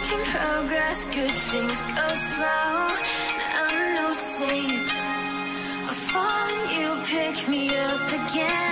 making progress, good things go slow. I'm no saint. I fall and you pick me up again.